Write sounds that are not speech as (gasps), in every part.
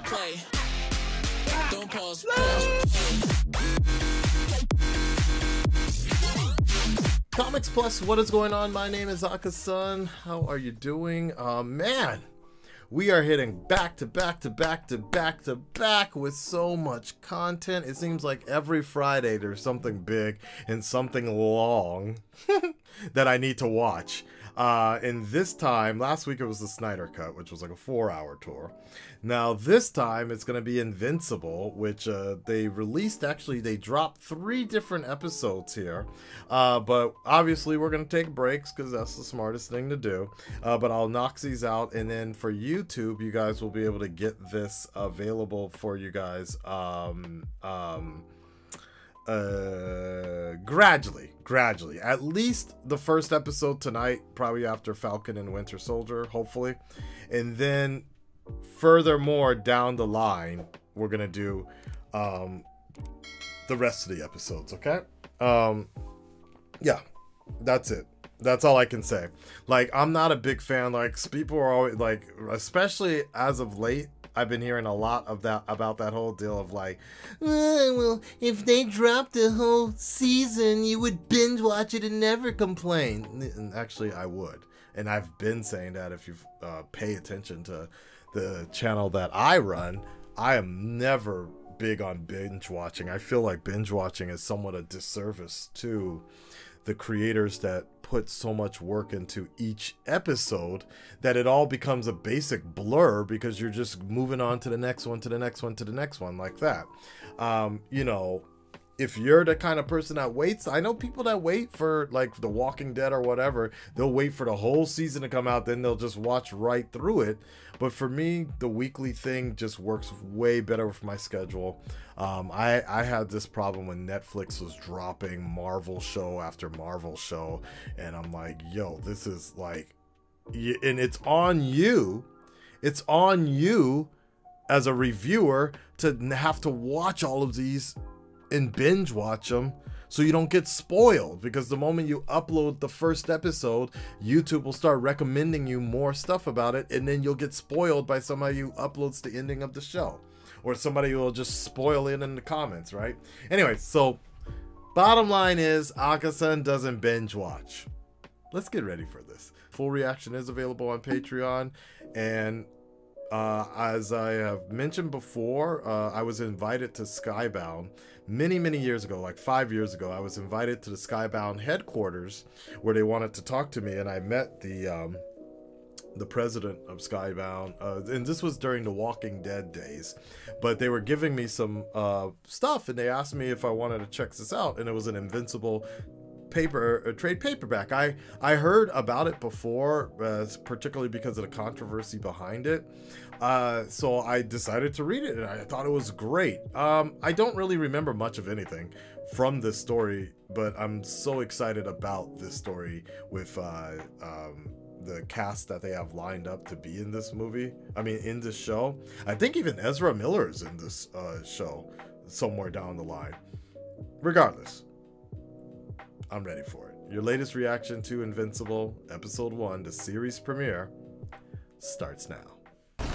play. Don't pause. pause. Comics Plus, what is going on? My name is Akasan. How are you doing? Uh, man, we are hitting back to back to back to back to back with so much content. It seems like every Friday there's something big and something long (laughs) that I need to watch. Uh, and this time, last week it was the Snyder Cut, which was like a four hour tour. Now, this time it's going to be Invincible, which uh, they released. Actually, they dropped three different episodes here. Uh, but obviously, we're going to take breaks because that's the smartest thing to do. Uh, but I'll knock these out. And then for YouTube, you guys will be able to get this available for you guys. Um, um, uh gradually gradually. At least the first episode tonight probably after falcon and winter soldier hopefully. And then furthermore down the line we're gonna do um the rest of the episodes okay? Um yeah that's it. That's all i can say. Like i'm not a big fan. Like people are always like especially as of late I've been hearing a lot of that about that whole deal of like, "Uh, well, if they dropped a whole season, you would binge watch it and never complain. And actually, I would, and I've been saying that. If you uh, pay attention to the channel that I run, I am never big on binge watching. I feel like binge watching is somewhat a disservice to the creators that put so much work into each episode that it all becomes a basic blur because you're just moving on to the next one to the next one to the next one like that. Um you know if you're the kind of person that waits i know people that wait for like the walking dead or whatever they'll wait for the whole season to come out then they'll just watch right through it. But for me the weekly thing just works way better with my schedule. Um, I, I had this problem when netflix was dropping marvel show after marvel show and i'm like yo this is like and it's on you it's on you as a reviewer to have to watch all of these and binge watch them so you don't get spoiled because the moment you upload the first episode youtube will start recommending you more stuff about it and then you'll get spoiled by somebody who uploads the ending of the show or somebody will just spoil it in the comments right? Anyway so bottom line is akasan doesn't binge watch. Let's get ready for this. Full reaction is available on patreon and uh, as I have mentioned before, uh, I was invited to Skybound many, many years ago, like five years ago. I was invited to the Skybound headquarters where they wanted to talk to me, and I met the um, the president of Skybound, uh, and this was during the Walking Dead days. But they were giving me some uh, stuff, and they asked me if I wanted to check this out, and it was an Invincible paper trade paperback. I i heard about it before uh, particularly because of the controversy behind it. Uh, so i decided to read it and i thought it was great. Um, i don't really remember much of anything from this story but i'm so excited about this story with uh, um, the cast that they have lined up to be in this movie i mean in this show. I think even ezra miller is in this uh, show somewhere down the line. Regardless I'm ready for it. Your latest reaction to Invincible, Episode 1, the series premiere, starts now.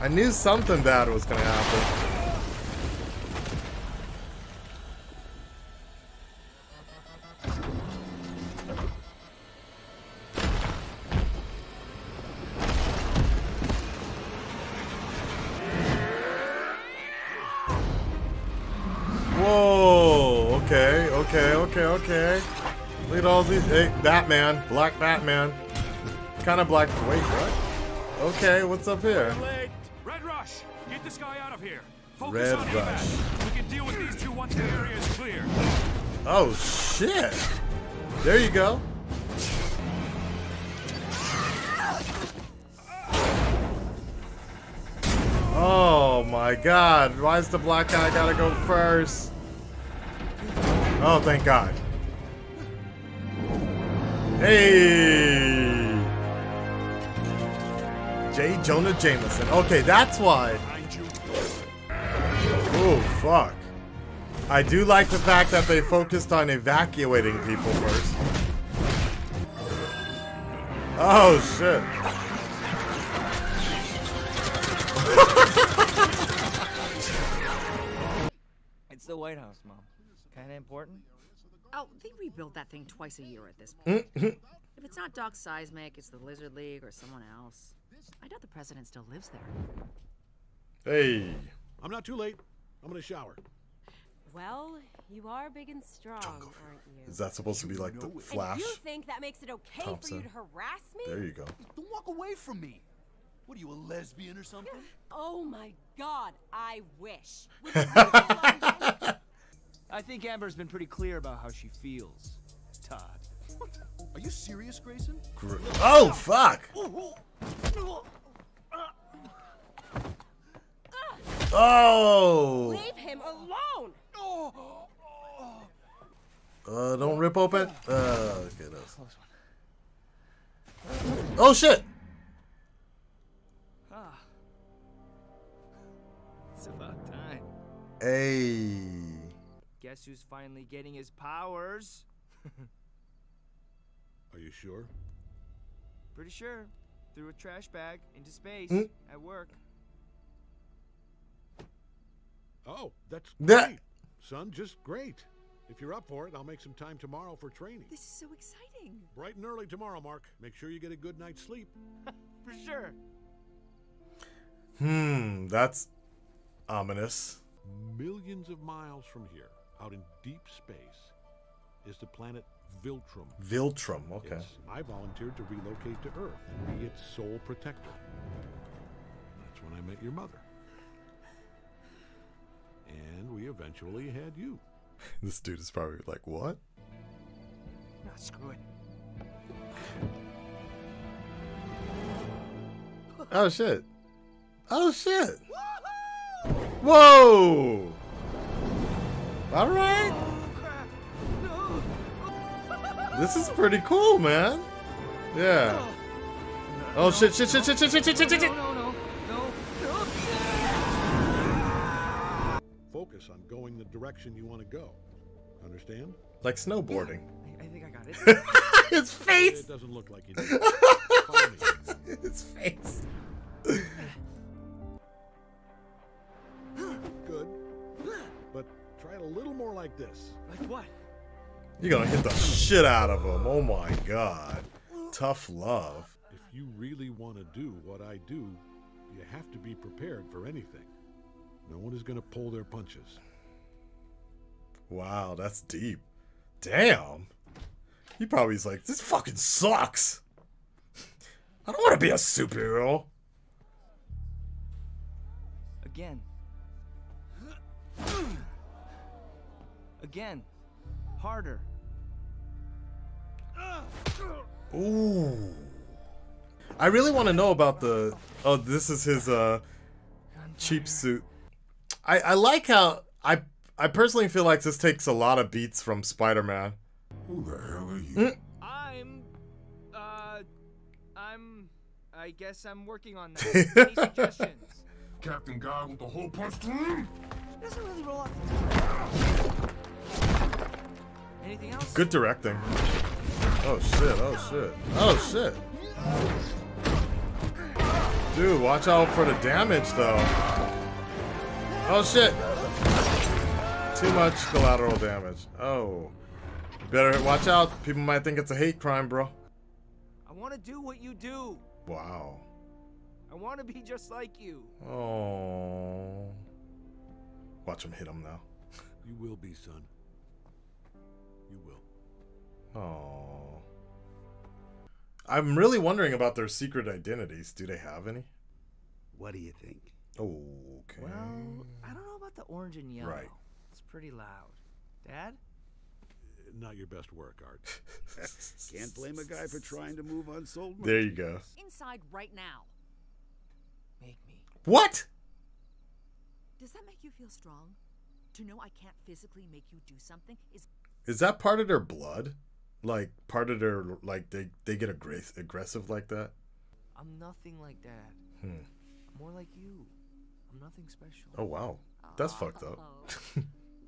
I knew something bad was to happen. Okay. Look at all these. Hey, Batman, Black Batman. Kind of black. Wait, what? Okay, what's up here? Red Rush, get this guy out of here. Focus Red on Rush. We can deal with these two once the area is clear. Oh, shit. There you go. Oh my god. Why is the black guy gotta go first? Oh, thank god. Hey! J. Jonah Jameson. Okay, that's why. Oh, fuck. I do like the fact that they focused on evacuating people first. Oh, shit. it's the White House, Mom. Kinda important? Oh, they rebuild that thing twice a year at this point. Mm-hmm. if it's not Doc Seismic, it's the Lizard League or someone else. I doubt the president still lives there. Hey. I'm not too late. I'm gonna shower. Well, you are big and strong, aren't you? Is that supposed to be like the flash? And Flash? you think that makes it okay for you to harass me? There you go. Don't walk away from me. What are you, a lesbian or something? Oh my god, I wish. (laughs) Would you leave me alone then? I think Amber's been pretty clear about how she feels, Todd. Are you serious, Grayson? Gr- Oh fuck! Oh! Leave him alone! Uh, don't rip open. Uh, okay, that's. Oh shit! Ah. It's about time. Hey. Guess who's finally getting his powers? (laughs) Are you sure? Pretty sure. Threw a trash bag into space Hmm? at work. Oh, that's That- great. Son, just great. If you're up for it, I'll make some time tomorrow for training. This is so exciting. Bright and early tomorrow, Mark. Make sure you get a good night's sleep. (laughs) For sure. Hmm, that's ominous. Millions of miles from here, out in deep space, is the planet Viltrum. Viltrum. Okay. It's- I volunteered to relocate to Earth and be its sole protector. That's when I met your mother. And we eventually had you. (laughs) This dude is probably like, what? No, screw it. Oh shit. Oh shit. Whoa. All right. This is pretty cool, man. Yeah. Oh shit! Shit! Shit! Shit! Shit! Shit! Shit! Shit! Shit! shit. No, no, no, no. Focus on going the direction you want to go. Understand? Like snowboarding. I, I think I got it. (laughs) His face. It doesn't look like he do. Follow. His face. Good. But try it a little more like this. like what? You're gonna hit the shit out of him. Oh my god. Tough love. If you really want to do what I do, you have to be prepared for anything. No one is going to pull their punches. Wow, that's deep. Damn. He probably's like, this fucking sucks. I don't want to be a superhero. Again. Again. Harder. Ooh. I really want to know about the. Oh, this is his uh cheap suit. I I like how I I personally feel like this takes a lot of beats from Spider-Man. Who the hell are you? I'm. Uh. I'm. I guess I'm working on (laughs) that. Any suggestions? Captain Guy with the hole punch through? Doesn't really roll off. Anything else? Good directing. Oh shit! Oh shit! Oh shit! Dude, watch out for the damage though. Oh shit! Too much collateral damage. Oh. Better watch out. People might think it's a hate crime, bro. I want to do what you do. Wow. I want to be just like you. Oh. Watch him hit him now. You will be, son. You will. Oh. I'm really wondering about their secret identities. Do they have any? What do you think? Okay. Well, I don't know about the orange and yellow. Right. It's pretty loud. Dad? Not your best work, Art. (laughs) Can't blame a guy for trying to move unsold There you go. Inside right now. Make me. What? Does that make you feel strong? To know I can't physically make you do something is Is that part of their blood? Like part of their like they they get aggra- aggressive like that? I'm nothing like that. Hmm. I'm more like you. I'm nothing special. Oh wow. That's fucked up. (laughs)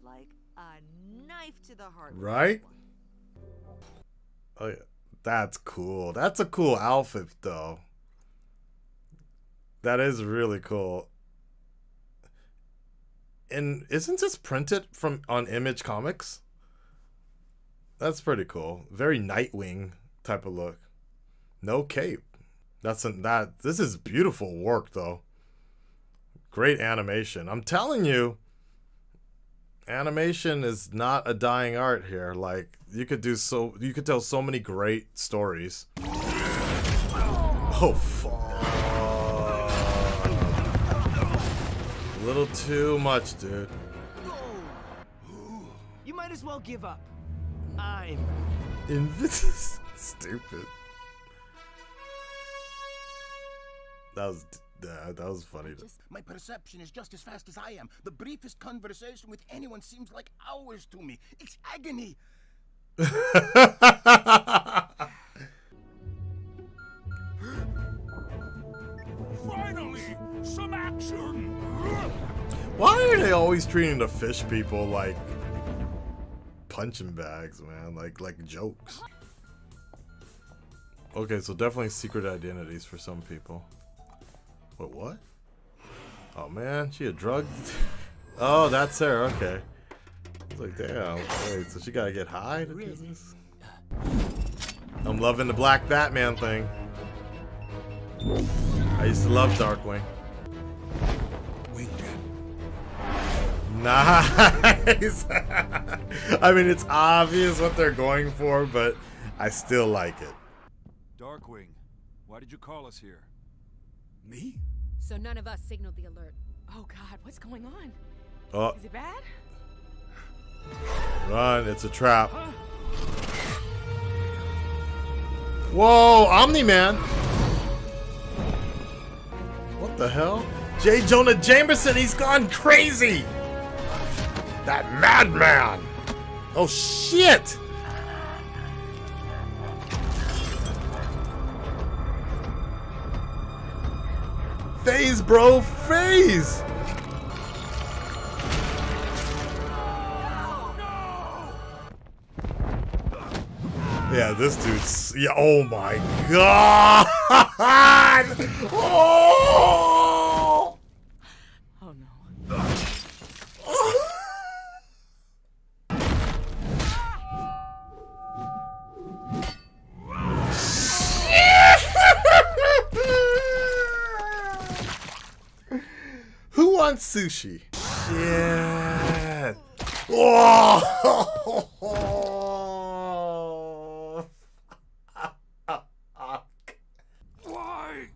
Like a knife to the heart. Right? Oh yeah. That's cool. That's a cool outfit though. That is really cool. and isn't this printed from on Image Comics? That's pretty cool. Very Nightwing type of look. No cape. That's a, that. This is beautiful work though. Great animation. I'm telling you, animation is not a dying art here. Like you could do so, you could tell so many great stories. Oh fuck! A little too much, dude. You might as well give up. I'm. Invis (laughs) stupid. That was that, that was funny. My perception is just as fast as I am. The briefest conversation with anyone seems like hours to me. It's agony. (gasps) Finally, some action. Why are they always treating the fish people like punching bags, man? Like like jokes. Okay, so definitely secret identities for some people. Wait, what? Oh man, she a drug? (laughs) oh, that's her. Okay. Like, damn. Wait, so she gotta get high to do this? I'm loving the Black Batman thing. I used to love Darkwing. Nice. (laughs) (laughs) I mean, it's obvious what they're going for, but I still like it. Darkwing, why did you call us here? Me? So none of us signaled the alert. Oh God, what's going on? Oh, Is it bad? run! It's a trap. Whoa, Omni Man! What the hell? J. Jonah Jameson, he's gone crazy! That madman! Oh shit! Phase, bro, phase! Yeah, this dude's. Yeah, oh my god! (laughs) Oh! Wants sushi? Shit. Whoa! (laughs) Why?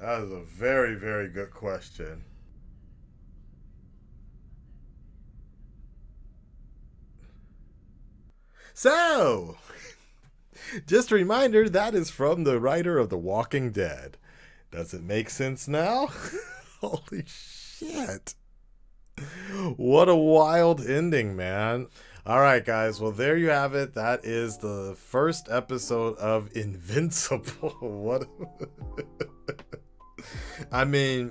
That is a very, very good question. So, (laughs) just a reminder that is from the writer of The Walking Dead. Does it make sense now? (laughs) Holy shit. What a wild ending, man. All right, guys. Well, there you have it. That is the first episode of (laughs) Invincible. what? I mean,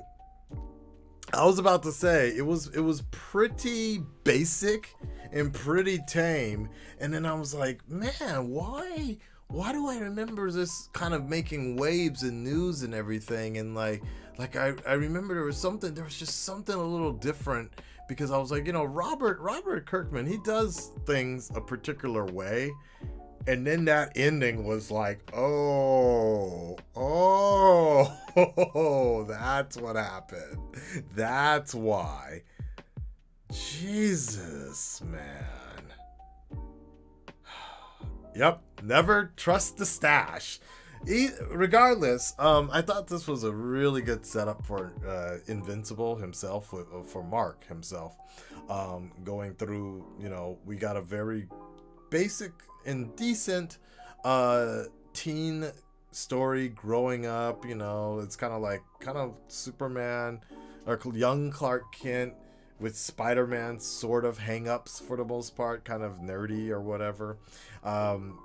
I was about to say it was it was pretty basic and pretty tame, and then I was like, man, why why do I remember this kind of making waves in news and everything? And like like I, I remember there was something there was just something a little different because I was like, you know, Robert Robert Kirkman, he does things a particular way. And then that ending was like, "Oh, oh, oh, (laughs) that's what happened. That's why. Jesus, man. (sighs) Yep, never trust the stash. E- regardless, um, I thought this was a really good setup for uh, Invincible himself, for, for Mark himself. Um, going through, you know, we got a very basic and decent uh, teen story growing up. You know, it's kind of like kind of Superman or young Clark Kent with Spider-Man sort of hang-ups for the most part, kind of nerdy or whatever. Um,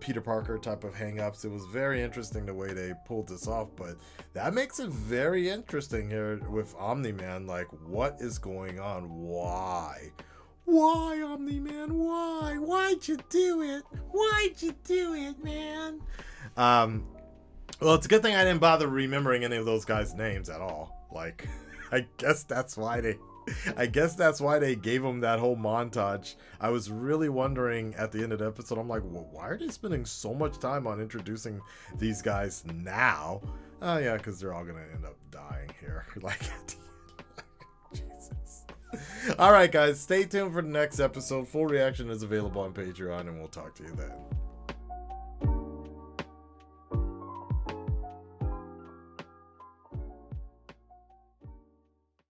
Peter Parker type of hang-ups. It was very interesting the way they pulled this off, but that makes it very interesting here with Omni-Man. Like, what is going on? Why? Why, Omni-Man? Why? Why'd you do it? Why'd you do it, man? Um, Well, it's a good thing I didn't bother remembering any of those guys' names at all. Like, (laughs) I guess that's why they. (laughs) I guess that's why they gave him that whole montage. I was really wondering at the end of the episode. I'm like, well, why are they spending so much time on introducing these guys now? Oh yeah, because they're all gonna end up dying here. (laughs) Like. (laughs) Jesus. All right, guys, stay tuned for the next episode. Full reaction is available on Patreon, and we'll talk to you then.